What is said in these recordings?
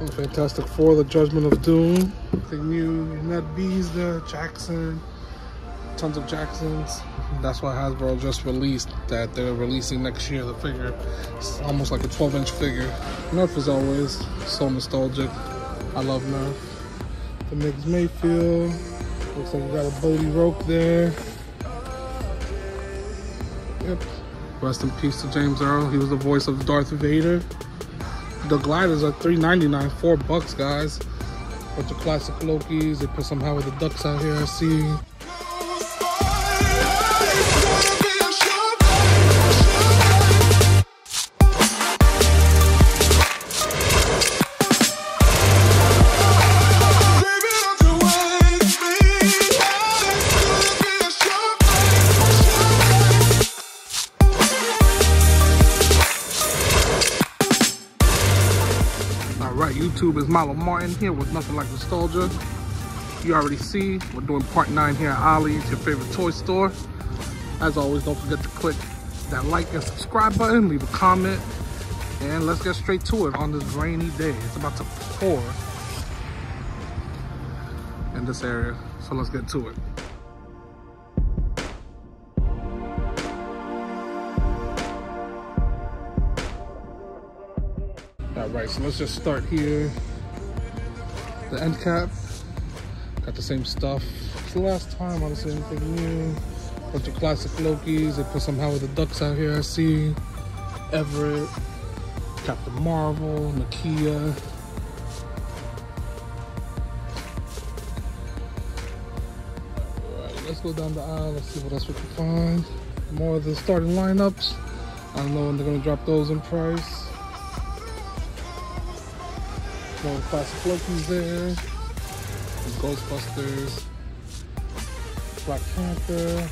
Oh, Fantastic Four, The Judgment of Doom. The new NED-B's there, Jackson. Tons of Jacksons. That's why Hasbro just released that they're releasing next year the figure. It's almost like a 12 inch figure. Nerf is always so nostalgic. I love Nerf. The Migs Mayfield. Looks like you got a Bodhi Rook there. Yep. Rest in peace to James Earl. He was the voice of Darth Vader. The gliders are $3.99, four bucks, guys. Bunch of classic Lokis. They put some Howard the Ducks out here, I see. YouTube is Milo Martin here with Nothing Like Nostalgia. You already see, we're doing part nine here at Ollie's, your favorite toy store. As always, don't forget to click that like and subscribe button, leave a comment, and let's get straight to it on this rainy day. It's about to pour in this area, so let's get to it. All right, so let's just start here. The end cap, got the same stuff. It's the last time, I see anything new. Bunch of classic Lokis. They put some Howard the Ducks out here, I see. Everett, Captain Marvel, Nakia. All right, let's go down the aisle. Let's see what else we can find. More of the starting lineups. I don't know when they're gonna drop those in price. More classic Loki's there. Ghostbusters. Black Panther.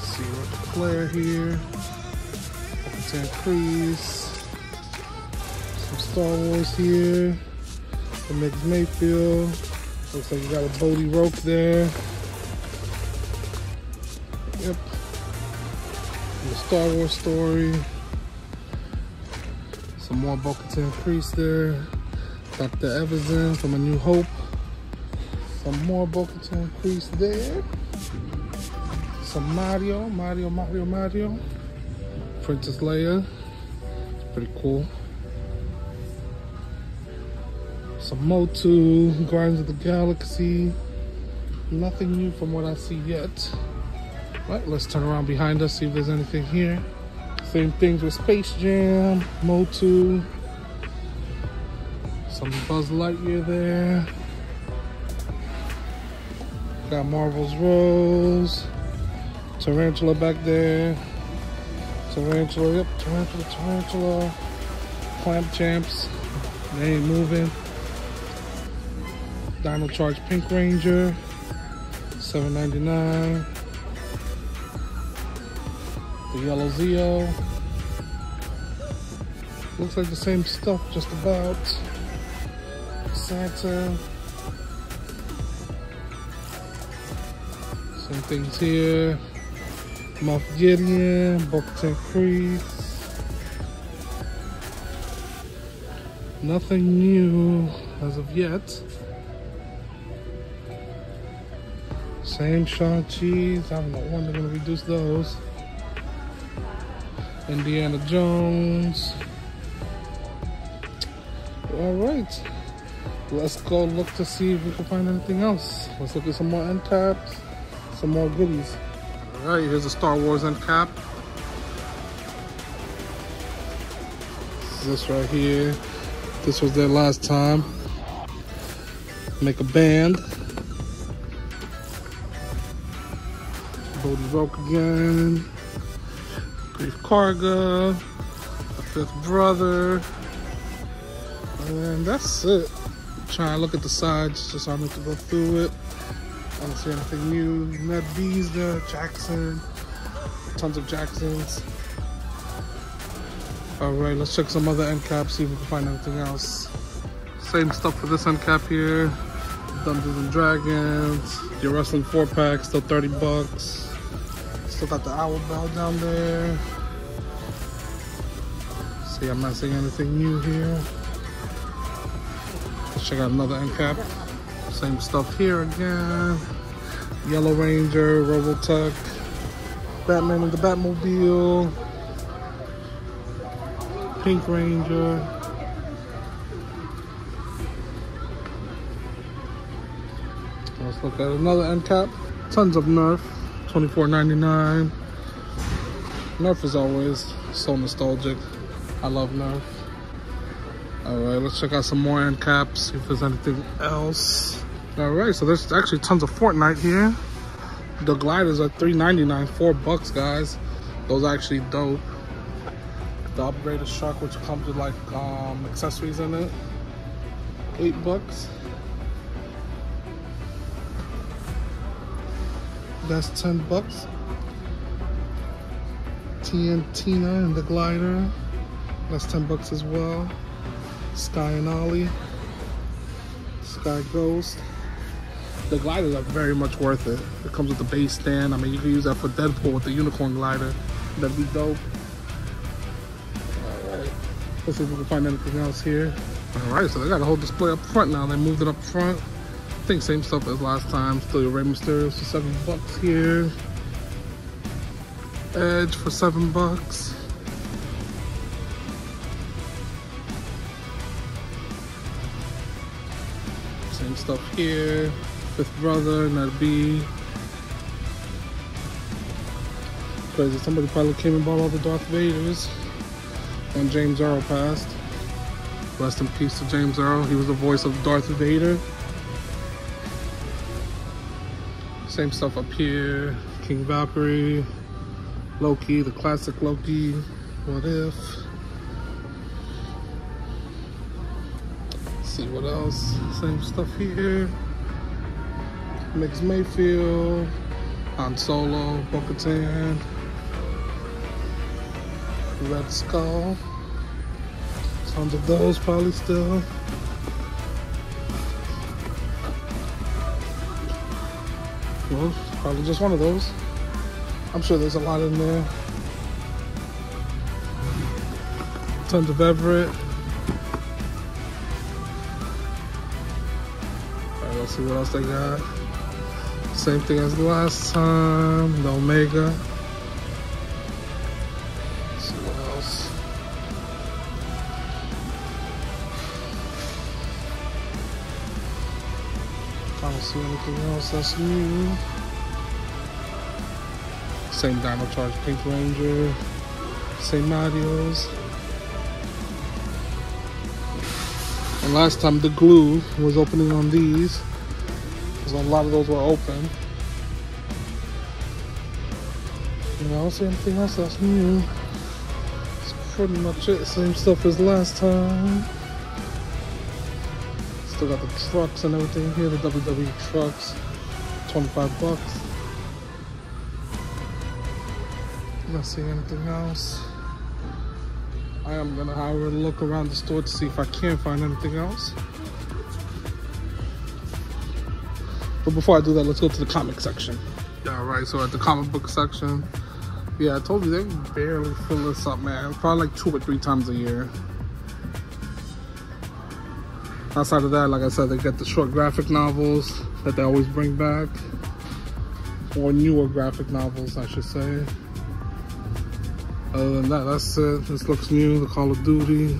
see Ric Flair here. Tan Kreese. Some Star Wars here. The Migs Mayfield. Looks like you got a Bodhi Rook there. Yep. The Star Wars story. Some more Bo-Katan Kryze there. Dr. Evazan from A New Hope. Some more Bo-Katan Kryze there. Some Mario, Mario, Mario, Mario. Princess Leia. It's pretty cool. Some Motu, Guardians of the Galaxy. Nothing new from what I see yet. Right, let's turn around behind us, see if there's anything here. Same things with Space Jam, Motu, some Buzz Lightyear there. Got Marvel's Rose, Tarantula back there. Tarantula, yep, Tarantula, Tarantula. Clamp Champs, they ain't moving. Dino Charge Pink Ranger, $7.99. The yellow Zeo. Looks like the same stuff, just about. Santa. Same things here. Moff Gideon, Bo-Katan Nothing new as of yet. Same Shang-Chi's. I don't know when they're gonna reduce those. Indiana Jones. All right. Let's go look to see if we can find anything else. Let's look at some more end caps, some more goodies. All right, here's a Star Wars end cap. This right here. This was their last time. Make a band. Bodhi Rook again. Greef Karga, a fifth brother, and that's it. Trying to look at the sides just so I don't to go through it. I don't see anything new. Ned B's there, Jackson, tons of Jacksons. All right, let's check some other end caps, see if we can find anything else. Same stuff for this end cap here. Dungeons and Dragons, your wrestling four pack, still 30 bucks. Still got the owl bell down there. See, I'm not seeing anything new here. Check out another end cap. Same stuff here again. Yellow Ranger, Robotech, Batman and the Batmobile, Pink Ranger. Let's look at another end cap. Tons of Nerf, $24.99. Nerf is always so nostalgic. I love Nerf. All right, let's check out some more end caps, see if there's anything else. All right, so there's actually tons of Fortnite here. The gliders are $3.99, four bucks, guys. Those are actually dope. The upgraded shark, which comes with like um, accessories in it, eight bucks. That's 10 bucks. TNTina and the glider. That's 10 bucks as well. Skye and Ollie. Sky Ghost. The gliders are very much worth it. It comes with the base stand. I mean, you can use that for Deadpool with the unicorn glider. That'd be dope. Alright. Let's see if we can find anything else here. Alright, so they got a whole display up front now. They moved it up front. I think same stuff as last time. Still your Rey Mysterio for seven bucks here. Edge for seven bucks. Same stuff here. Fifth brother, B. Crazy, somebody probably came and bought all the Darth Vaders when James Earl passed. Rest in peace to James Earl. He was the voice of Darth Vader. Same stuff up here. King Valkyrie, Loki, the classic Loki. What if? Let's see what else. Same stuff here. Migs Mayfield, Han Solo, Bo-Katan, Red Skull. Tons of those probably still. Well, probably just one of those. I'm sure there's a lot in there. Tons of Everett. Alright, let's see what else they got. Same thing as last time. The Omega. I don't see anything else that's new. Same Dino Charge Pink Ranger. Same Marios. And last time the glue was opening on these. Because a lot of those were open. And I don't see anything else that's new. It's pretty much it. Same stuff as last time. Still got the trucks and everything here, the WWE trucks. 25 bucks. Not seeing anything else. I am gonna however look around the store to see if I can find anything else. But before I do that, let's go to the comic section. All right, so at the comic book section, yeah, I told you they barely fill this up, man. Probably like two or three times a year. Outside of that, like I said, they get the short graphic novels that they always bring back. Or newer graphic novels, I should say. Other than that, that's it. This looks new, the Call of Duty.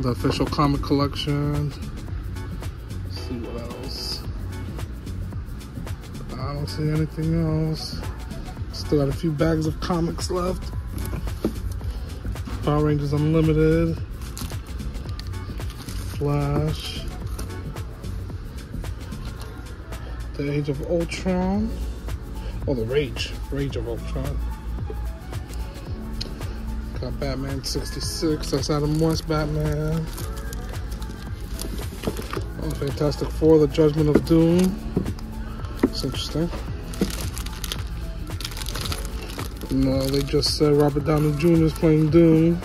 The official comic collection. Let's see what else. I don't see anything else. Still got a few bags of comics left. Power Rangers Unlimited. Flash. The Age of Ultron. Oh, the Rage. Rage of Ultron. Got Batman 66. That's Adam West Batman. Oh, Fantastic Four, The Judgment of Doom. It's interesting. No, they just said Robert Downey Jr. is playing Doom.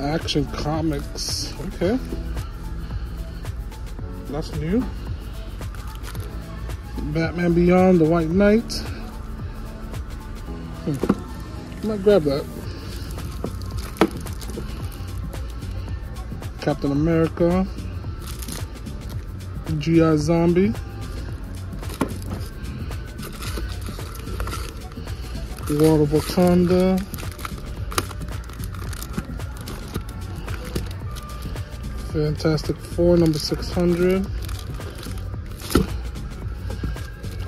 Action Comics. Okay. That's new. Batman Beyond, The White Knight. Hmm. I might grab that. Captain America, GI Zombie, World of Wakanda, Fantastic Four number 600.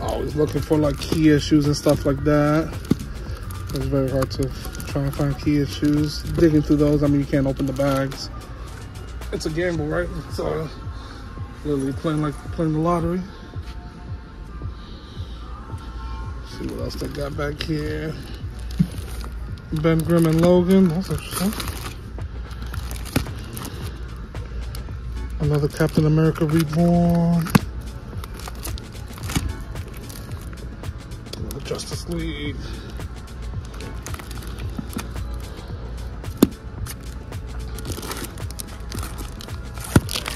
Always looking for like key issues and stuff like that. It's very hard to try and find key issues. Digging through those, I mean, you can't open the bags. It's a gamble, right? So, uh, literally playing like playing the lottery. see what else they got back here. Ben Grimm and Logan, that's interesting. Another Captain America Reborn. Another Justice League.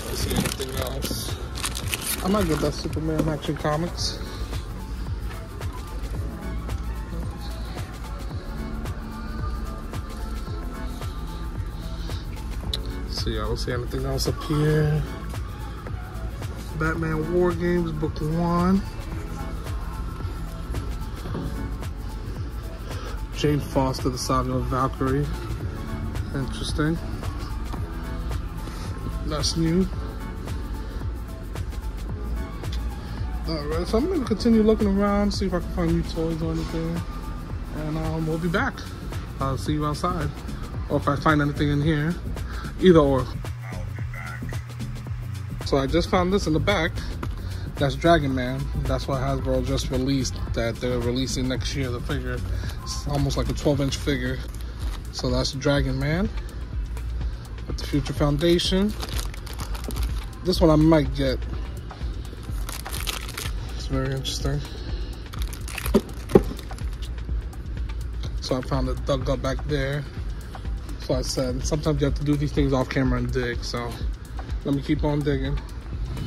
Let's see anything else. I might get that Superman Action Comics. See, I don't see anything else up here. Batman War Games, Book One. Jane Foster, The Saga of Valkyrie. Interesting. That's new. Alright, so I'm gonna continue looking around, see if I can find new toys or anything. And um, we'll be back. I'll see you outside. Or if I find anything in here. Either or. So I just found this in the back. That's Dragon Man. That's what Hasbro just released. That they're releasing next year. The figure. It's almost like a 12 inch figure. So that's Dragon Man. At the Future Foundation. This one I might get. It's very interesting. So I found it dug up back there. I said, sometimes you have to do these things off camera and dig. So let me keep on digging.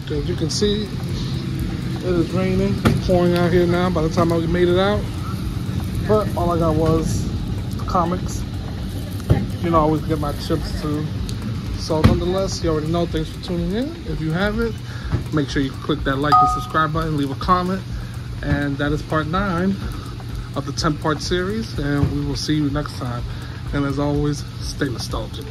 So as you can see, it is raining, pouring out here now by the time I made it out. But all I got was comics. You know, I always get my chips too. So nonetheless, you already know, thanks for tuning in. If you haven't, make sure you click that like and subscribe button, leave a comment. And that is part nine of the 10 part series. And we will see you next time. And as always, stay nostalgic.